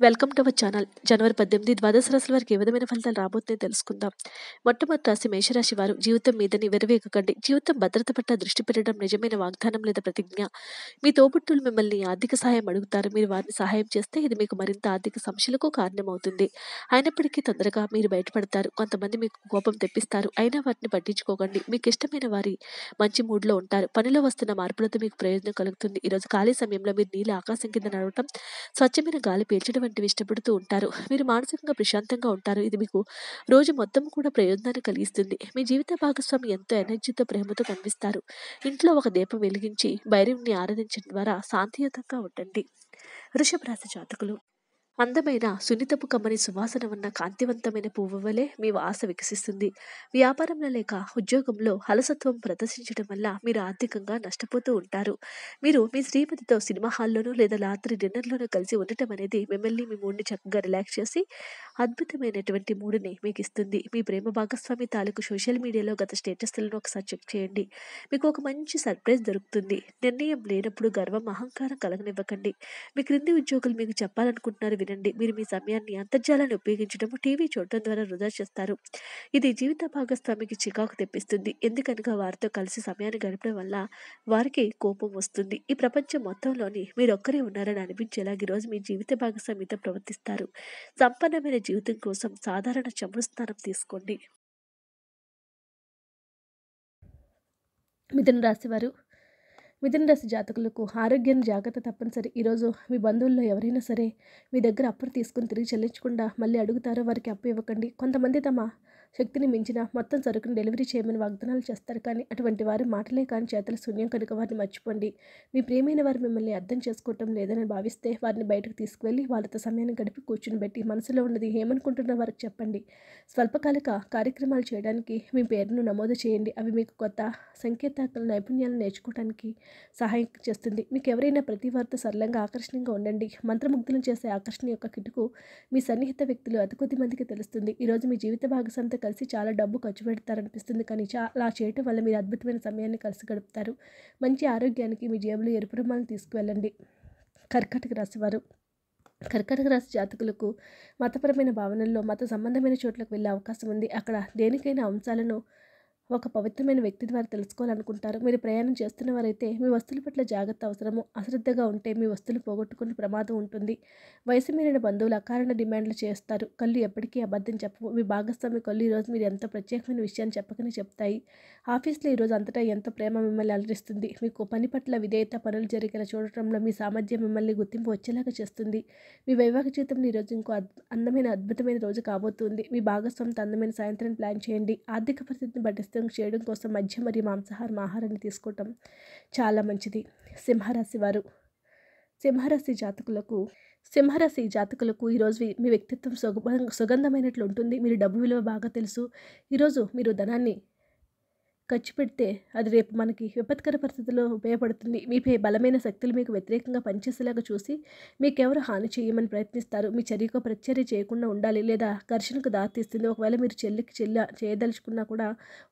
Welcome to our channel. జనవరి పద్దెనిమిది ద్వాదశ రాశుల వారికి ఏ విధమైన ఫలితాలు రాబోతున్నాయో తెలుసుకుందాం. మొట్టమొదటి రాశి మేషరాశి వారు జీవితం మీదని విరవేగకండి. జీవితం భద్రత పట్ల దృష్టి పెట్టడం నిజమైన వాగ్దానం లేదా ప్రతిజ్ఞ. మీ తోబుట్టులు మిమ్మల్ని ఆర్థిక సహాయం అడుగుతారు. మీరు వారిని సహాయం చేస్తే ఇది మీకు మరింత ఆర్థిక సమస్యలకు కారణమవుతుంది. అయినప్పటికీ తొందరగా మీరు బయటపడతారు. కొంతమంది మీకు కోపం తెప్పిస్తారు. అయినా వాటిని పట్టించుకోకండి. మీకు ఇష్టమైన వారి మంచి మూడ్లో ఉంటారు. పనిలో వస్తున్న మార్పులతో మీకు ప్రయోజనం కలుగుతుంది. ఈరోజు ఖాళీ సమయంలో మీరు నీళ్ళ ఆకాశం కింద నడవటం స్వచ్ఛమైన గాలి పీల్చడం వంటివి ఇష్టపడుతూ ఉంటారు. మీరు మానసికంగా ప్రశాంతంగా ఉంటారు. ఇది మీకు రోజు మొత్తం కూడా ప్రయోజనాన్ని కలిగిస్తుంది. మీ జీవిత భాగస్వామి ఎంతో ఎనర్జీతో ప్రేమతో కనిపిస్తారు. ఇంట్లో ఒక దీపం వెలిగించి భైరవుని ఆరాధించడం ద్వారా శాంతియుతంగా ఉండండి. వృషభ రాశి జాతకులు అందమైన సున్నితపు కమ్మని సువాసన ఉన్న కాంతివంతమైన పువ్వు వలె మీ ఆశ వికసిస్తుంది. వ్యాపారంలో లేక ఉద్యోగంలో అలసత్వం ప్రదర్శించడం వల్ల మీరు ఆర్థికంగా నష్టపోతూ ఉంటారు. మీరు మీ శ్రీమతితో సినిమా హాల్లోనూ లేదా రాత్రి డిన్నర్లోనూ కలిసి ఉండటం అనేది మిమ్మల్ని మీ మూడ్ని చక్కగా రిలాక్స్ చేసి అద్భుతమైనటువంటి మూడుని మీకు ఇస్తుంది. మీ ప్రేమ భాగస్వామి తాలూకు సోషల్ మీడియాలో గత స్టేటస్లను ఒకసారి చెక్ చేయండి. మీకు ఒక మంచి సర్ప్రైజ్ దొరుకుతుంది. నిర్ణయం లేనప్పుడు గర్వం అహంకారం కలగనివ్వకండి. మీ క్రింది ఉద్యోగులు మీకు చెప్పాలనుకుంటున్నారు వినండి మీరు మీ సమయాన్ని అంతర్జాలాన్ని ఉపయోగించడం టీవీ చూడటం ద్వారా వృధా చేస్తారు. ఇది జీవిత భాగస్వామికి చికాకు తెప్పిస్తుంది. ఎందుకనగా వారితో కలిసి సమయాన్ని గడపడం వల్ల వారికి కోపం వస్తుంది. ఈ ప్రపంచం మొత్తంలోని మీరు ఒక్కరే ఉన్నారని అనిపించేలా ఈరోజు మీ జీవిత భాగస్వామితో ప్రవర్తిస్తారు. సంపన్నమైన జీవితం కోసం సాధారణ చమురు స్నానం తీసుకోండి. మిథున రాశివారు మిథున రాశి జాతకులకు ఆరోగ్యం జాగ్రత్త తప్పనిసరి. ఈరోజు మీ బంధువుల్లో ఎవరైనా సరే మీ దగ్గర అప్పులు తీసుకుని తిరిగి చెల్లించకుండా మళ్ళీ అడుగుతారో వారికి అప్పు ఇవ్వకండి. కొంతమంది తమ శక్తిని మించిన మొత్తం సరుకును డెలివరీ చేయమని వాగ్దానాలు చేస్తారు కానీ అటువంటి వారి మాటలే కానీ చేతల శూన్యం కనుక వారిని మర్చిపోండి. మీ ప్రేమైన వారు మిమ్మల్ని అర్థం చేసుకోవటం లేదని భావిస్తే వారిని బయటకు తీసుకువెళ్ళి వాళ్ళతో సమయాన్ని గడిపి కూర్చుని పెట్టి మనసులో ఉన్నది ఏమనుకుంటున్న వారికి చెప్పండి. స్వల్పకాలిక కార్యక్రమాలు చేయడానికి మీ పేరును నమోదు చేయండి. అవి మీకు కొత్త సంకేతాల నైపుణ్యాలను నేర్చుకోవడానికి సహాయం చేస్తుంది. మీకు ఎవరైనా ప్రతి వారితో సరళంగా ఆకర్షణీయంగా ఉండండి. మంత్రముగ్ధులను చేసే ఆకర్షణ యొక్క కిటుకు మీ సన్నిహిత వ్యక్తులు అతి కొద్ది మందికి తెలుస్తుంది. ఈరోజు మీ జీవిత భాగస్వామితో కలిసి చాలా డబ్బు ఖర్చు పెడతారనిపిస్తుంది. కానీ చాలా చేయటం వల్ల మీరు అద్భుతమైన సమయాన్ని కలిసి గడుపుతారు. మంచి ఆరోగ్యానికి మీ జేబులో ఎరుపు రుమాలను తీసుకువెళ్ళండి. కర్కాటక రాశి వారు. కర్కాటక రాశి జాతకులకు మతపరమైన భావనల్లో మత సంబంధమైన చోట్లకు వెళ్ళే అవకాశం ఉంది. అక్కడ దేనికైనా అంశాలను ఒక పవిత్రమైన వ్యక్తి ద్వారా తెలుసుకోవాలనుకుంటారు. మీరు ప్రయాణం చేస్తున్న వారైతే మీ వస్తువుల పట్ల జాగ్రత్త అవసరము. అశ్రద్ధగా ఉంటే మీ వస్తువులు పోగొట్టుకునే ప్రమాదం ఉంటుంది. వయసు మీరిన బంధువులు అకారణ డిమాండ్లు చేస్తారు. కళ్ళు ఎప్పటికీ అబద్ధం చెప్పవు. మీ భాగస్వామి కళ్ళు ఈరోజు మీరు ఎంత ప్రత్యేకమైన విషయాన్ని చెప్పకనే చెప్తాయి. ఆఫీస్లో ఈరోజు అంతటా ఎంత ప్రేమ మిమ్మల్ని అలరిస్తుంది? మీకు పని పట్ల విధేయత పనులు జరిగేలా చూడటంలో మీ సామర్థ్యం మిమ్మల్ని గుర్తింపు వచ్చేలాగా చేస్తుంది. మీ వైవాహిక జీవితంలో ఈరోజు ఇంకో అందమైన అద్భుతమైన రోజు కాబోతుంది. మీ భాగస్వామితో అందమైన సాయంత్రం ప్లాన్ చేయండి. ఆర్థిక పరిస్థితిని పటిష్టం చేయడం కోసం మధ్య మరియు మాంసాహారం ఆహారాన్ని తీసుకోవటం చాలా మంచిది. సింహరాశి వారు సింహరాశి జాతకులకు సింహరాశి జాతకులకు ఈరోజు మీ వ్యక్తిత్వం సుగ సుగంధమైనట్లు ఉంటుంది. మీరు డబ్బు విలువ బాగా తెలుసు. ఈరోజు మీరు ధనాన్ని ఖర్చు పెడితే అది రేపు మనకి విపత్కర పరిస్థితుల్లో ఉపయోగపడుతుంది. మీపై బలమైన శక్తులు మీకు వ్యతిరేకంగా పనిచేసేలాగా చూసి మీకెవరు హాని చేయమని ప్రయత్నిస్తారు. మీ చర్యకు ప్రత్యర్య చేయకుండా ఉండాలి లేదా ఘర్షణకు దారితీస్తుంది. ఒకవేళ మీరు చెల్లికి చెల్ల చేయదలుచుకున్నా కూడా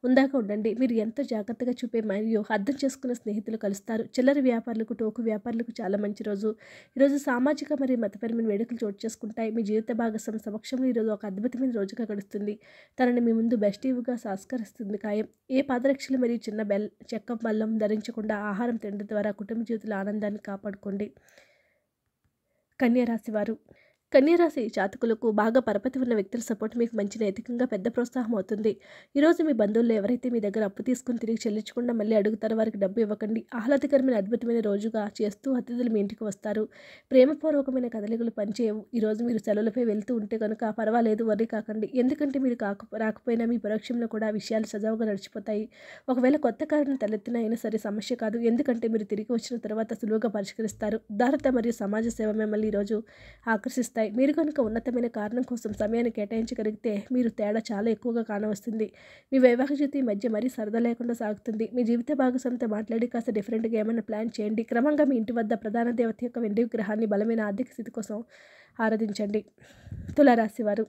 ఉందాక ఉండండి. మీరు ఎంతో జాగ్రత్తగా చూపే మరియు అర్థం చేసుకున్న స్నేహితులు కలుస్తారు. చిల్లర వ్యాపారులకు టోకు వ్యాపారులకు చాలా మంచి రోజు. ఈరోజు సామాజిక మరియు మతపరమైన వేడుకలు చోటు చేసుకుంటాయి. మీ జీవిత భాగస్వామి సమక్షంలో ఈరోజు ఒక అద్భుతమైన రోజుగా గడుస్తుంది. తనని మీ ముందు బెస్టీవ్గా సంస్కరిస్తుంది ఖాయం. ఏ పాదరక్షలు మరియు చిన్న బెల్ చెక్క బల్లం ధరించకుండా ఆహారం తినడం ద్వారా కుటుంబ జీవితంలో ఆనందాన్ని కాపాడుకోండి. కన్యరాశి వారు కన్యరాశి జాతకులకు బాగా పరపతి ఉన్న వ్యక్తుల సపోర్ట్ మీకు మంచి నైతికంగా పెద్ద ప్రోత్సాహం అవుతుంది. ఈరోజు మీ బంధువుల్లో ఎవరైతే మీ దగ్గర అప్పు తీసుకుని తిరిగి చెల్లించకుండా మళ్ళీ అడుగుతారో వారికి డబ్బు ఇవ్వకండి. ఆహ్లాదకరమైన అద్భుతమైన రోజుగా చేస్తూ అతిథులు మీ ఇంటికి వస్తారు. ప్రేమపూర్వకమైన కదలికలు పనిచేయవు. ఈరోజు మీరు సెలవులపై వెళ్తూ ఉంటే కనుక పర్వాలేదు వర్రీ కాకండి. ఎందుకంటే మీరు కాక రాకపోయినా మీ పరోక్షంలో కూడా విషయాలు సజావుగా నడిచిపోతాయి. ఒకవేళ కొత్త కారణం తలెత్తినా అయినా సరే సమస్య కాదు. ఎందుకంటే మీరు తిరిగి వచ్చిన తర్వాత సులువుగా పరిష్కరిస్తారు. ఉదారత మరియు సమాజ సేవ మిమ్మల్ని ఈరోజు ఆకర్షిస్తాయి మీరు కనుక ఉన్నతమైన కారణం కోసం సమయాన్ని కేటాయించగలిగితే మీరు తేడా చాలా ఎక్కువగా కానవస్తుంది. మీ వైవాహిక జీవితం మధ్య మరీ సరదా లేకుండా సాగుతుంది. మీ జీవిత భాగస్వామితో మాట్లాడి కాస్త డిఫరెంట్గా ఏమైనా ప్లాన్ చేయండి. క్రమంగా మీ ఇంటి వద్ద ప్రధాన దేవత యొక్క వెండి విగ్రహాన్ని బలమైన ఆర్థిక స్థితి కోసం ఆరాధించండి. తులారాశి వారు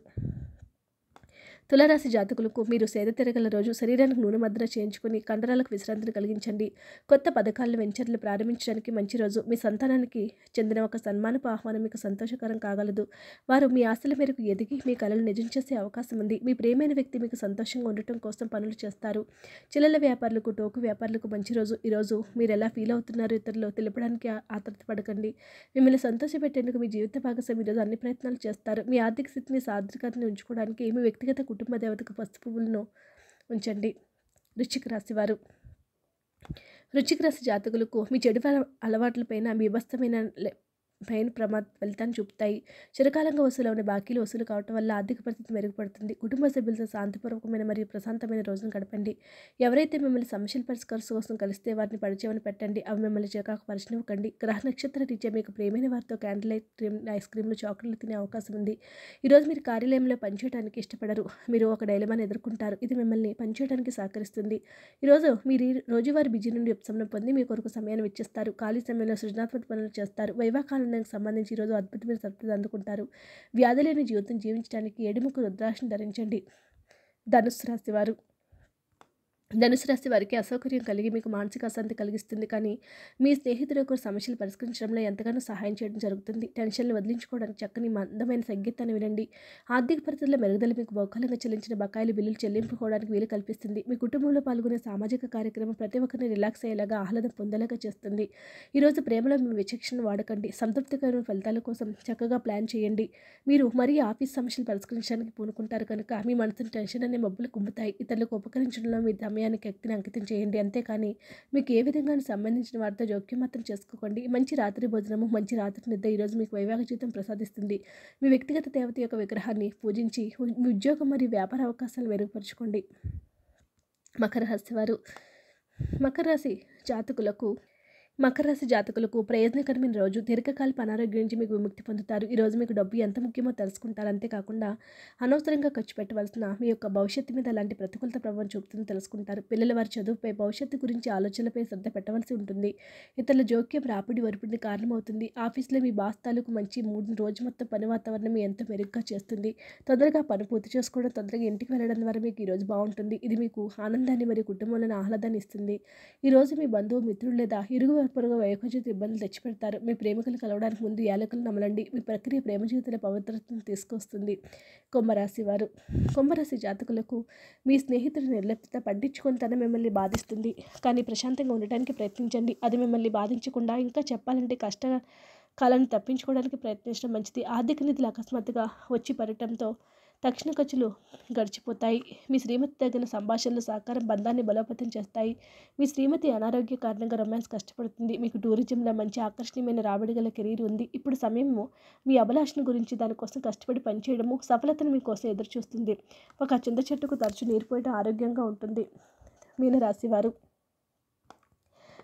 తులారాశి జాతకులకు మీరు సేద తిరగల రోజు శరీరానికి నూనె మద్ర చేయించుకుని కండరాలకు విశ్రాంతిని కలిగించండి. కొత్త పథకాలను వెంచర్లు ప్రారంభించడానికి మంచి రోజు. మీ సంతానానికి చెందిన ఒక సన్మానపు ఆహ్వానం మీకు సంతోషకరం కాగలదు. వారు మీ ఆశల మేరకు ఎదిగి మీ కళలు నిజం చేసే అవకాశం ఉంది. మీ ప్రేమైన వ్యక్తి మీకు సంతోషంగా ఉండటం కోసం పనులు చేస్తారు. చిల్లల వ్యాపారులకు టోకు వ్యాపారులకు మంచి రోజు. ఈరోజు మీరు ఎలా ఫీల్ అవుతున్నారు ఇతరులు తెలపడానికి ఆ- ఆత్రతపడకండి మిమ్మల్ని సంతోషపెట్టేందుకు మీ జీవిత భాగస్వామి ఈరోజు అన్ని ప్రయత్నాలు చేస్తారు. మీ ఆర్థిక స్థితిని సాధికారతని ఉంచుకోవడానికి మీ వ్యక్తిగత కుటుంబ దేవతకు పసుపు పువ్వులను ఉంచండి. వృశ్చిక రాశి వారు. వృశ్చిక రాశి జాతకులకు మీ చెడు అలవాట్లపైన బీభత్సమైన లే- పైన ప్రమాద ఫలితాన్ని చూపుతాయి. చిరకాలంగా వసూలైన బాకీలు వసూలు కావటం వల్ల ఆర్థిక పరిస్థితి మెరుగుపడుతుంది. కుటుంబ సభ్యులతో శాంతిపూర్వకమైన మరియు ప్రశాంతమైన రోజును గడపండి. ఎవరైతే మిమ్మల్ని సమస్యల పరిష్కారం కోసం కలిస్తే వారిని పరిచయం పెట్టండి. అవి మిమ్మల్ని చిరకాకు పరిచినవ్వకండి. గ్రహ నక్షత్ర రీత్యా మీకు ప్రేమైన వారితో క్యాండిల్ లైట్ క్రీమ్ ఐస్ క్రీమ్లు చాక్లెట్లు తినే అవకాశం ఉంది. ఈరోజు మీరు కార్యాలయంలో పనిచేయడానికి ఇష్టపడరు. మీరు ఒక డైలమాని ఎదుర్కొంటారు. ఇది మిమ్మల్ని పనిచేయడానికి సహకరిస్తుంది. ఈరోజు మీరు రోజువారీ బిజీ నుండి ఉపశమనం పొంది మీ కొరకు సమయాన్ని వెచ్చిస్తారు. ఖాళీ సమయంలో సృజనాత్మక పనులు చేస్తారు. ఆనందానికి సంబంధించి ఈరోజు అద్భుతమైన సత్తులు అందుకుంటారు. వ్యాధి లేని జీవితం జీవించడానికి ఏడుముకు రుద్రాక్షను ధరించండి. ధనుసు రాశివారు వారు. ధనుసు రాశి వారికి అసౌకర్యం కలిగి మీకు మానసిక అశాంతి కలిగిస్తుంది. కానీ మీ స్నేహితులకు సమస్యలు పరిష్కరించడంలో ఎంతగానో సహాయం చేయడం జరుగుతుంది. టెన్షన్లు వదిలించుకోవడానికి చక్కని మందమైన సంగీతాన్ని వినండి. ఆర్థిక పరిస్థితుల మెరుగుదల మీకు బౌకాలంగా చెల్లించిన బకాయిలు బిల్లులు చెల్లింపుకోవడానికి వీలు కల్పిస్తుంది. మీ కుటుంబంలో పాల్గొనే సామాజిక కార్యక్రమం ప్రతి ఒక్కరిని రిలాక్స్ అయ్యేలాగా ఆహ్లాదం పొందేలాగా చేస్తుంది. ఈరోజు ప్రేమలో మీ విచక్షణ వాడకండి. సంతృప్తికరమైన ఫలితాల కోసం చక్కగా ప్లాన్ చేయండి. మీరు మరీ ఆఫీస్ సమస్యలు పరిష్కరించడానికి పూనుకుంటారు కనుక మీ మనసును టెన్షన్ అనే మబ్బులు కుంపుతాయి. ఇతరులకు ఉపకరించడంలో మీ సమయానికి వ్యక్తిని అంకితం చేయండి. అంతేకాని మీకు ఏ విధంగా సంబంధించిన వారితో జోక్యం మాత్రం చేసుకోకండి. మంచి రాత్రి భోజనము మంచి రాత్రి నిద్ర ఈరోజు మీకు వైవాహిక జీవితం ప్రసాదిస్తుంది. మీ వ్యక్తిగత దేవత యొక్క విగ్రహాన్ని పూజించి మీ ఉద్యోగం మరియు వ్యాపార అవకాశాలు మెరుగుపరుచుకోండి. మకర రాశి వారు మకర రాశి జాతకులకు మకర రాశి జాతకులకు ప్రయోజనకరమైన రోజు. దీర్ఘకాలిక అనారోగ్యం నుంచి మీకు విముక్తి పొందుతారు. ఈరోజు మీకు డబ్బు ఎంత ముఖ్యమో తెలుసుకుంటారు. అంతేకాకుండా అనవసరంగా ఖర్చు పెట్టవలసిన మీ యొక్క భవిష్యత్తు మీద అలాంటి ప్రతికూలత ప్రభావం చూపుతుందని తెలుసుకుంటారు. పిల్లల వారి చదువుపై భవిష్యత్తు గురించి ఆలోచనలపై శ్రద్ధ పెట్టవలసి ఉంటుంది. ఇతరుల జోక్యం రాపిడి వరిపిడి కారణమవుతుంది. ఆఫీస్లో మీ బాస్ తాలూకు మంచి మూడు రోజు మొత్తం పని వాతావరణం ఎంతో మెరుగ్గా చేస్తుంది. తొందరగా పని పూర్తి చేసుకోవడం తొందరగా ఇంటికి వెళ్ళడం ద్వారా మీకు ఈరోజు బాగుంటుంది. ఇది మీకు ఆనందాన్ని మరియు కుటుంబంలోని ఆహ్లాదాన్ని ఇస్తుంది. ఈరోజు మీ బంధువు మిత్రులు లేదా ఇరుగు పొరుగు వైకజీవిత ఇబ్బందులు తెచ్చిపెడతారు. మీ ప్రేమికులు కలవడానికి ముందు యాలకులు నమలండి. మీ ప్రక్రియ ప్రేమ జీవితంలో పవిత్రతను తీసుకొస్తుంది. కుంభరాశి వారు. కుంభరాశి జాతకులకు మీ స్నేహితుడి నిర్లిప్త పట్టించుకొని తన మిమ్మల్ని బాధిస్తుంది. కానీ ప్రశాంతంగా ఉండటానికి ప్రయత్నించండి. అది మిమ్మల్ని బాధించకుండా ఇంకా చెప్పాలంటే కష్ట కాలాన్ని తప్పించుకోవడానికి ప్రయత్నించడం మంచిది. ఆర్థిక నిధులు అకస్మాత్తుగా వచ్చి పడటంతో తక్షణ ఖర్చులు గడిచిపోతాయి. మీ శ్రీమతి తగిన సంభాషణలు సహకారం బంధాన్ని బలోపేతం చేస్తాయి. మీ శ్రీమతి అనారోగ్య కారణంగా రొమాన్స్ కష్టపడుతుంది. మీకు టూరిజంలో మంచి ఆకర్షణీయమైన రాబడి గల కెరీర్ ఉంది. ఇప్పుడు సమయము మీ అభిలాషణ గురించి దానికోసం కష్టపడి పనిచేయడము సఫలతను మీకోసం ఎదురు చూస్తుంది ఒక చింత చెట్టుకు తరచు నీరు పోయడం ఆరోగ్యంగా ఉంటుంది. మీనరాశి వారు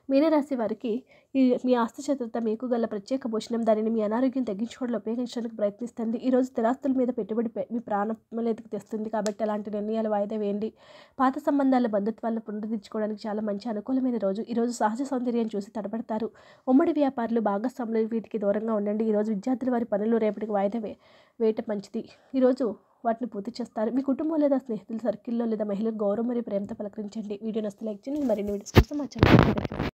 మీనరాశి వారికి ఈ మీ ఆస్తిచరుత మీకు గల ప్రత్యేక భూషణం దానిని మీ అనారోగ్యం తగ్గించుకోవడంలో ఉపయోగించడానికి ప్రయత్నిస్తుంది. ఈరోజు స్థిరాస్తుల మీద పెట్టుబడి మీ ప్రాణం తెస్తుంది కాబట్టి అలాంటి నిర్ణయాలు వాయిదా వేయండి. పాత సంబంధాల బంధుత్వాలను పునరుద్ధరించుకోవడానికి చాలా మంచి అనుకూలమైన రోజు. ఈరోజు సహజ సౌందర్యం చూసి తడబడతారు. ఉమ్మడి వ్యాపారులు భాగస్వాములు వీటికి దూరంగా ఉండండి. ఈరోజు విద్యార్థులు వారి పనులు రేపటికి వాయిదా వే వేయటం మంచిది. ఈరోజు వాటిని పూర్తి చేస్తారు. మీ కుటుంబం లేదా స్నేహితుల సర్కిల్లో లేదా మహిళలు గౌరవం మరియు ప్రేమతో పలకరించండి. వీడియో నస్తే లైక్ చేయండి. మరిన్ని వీడియోస్ కోసం మా ఛానల్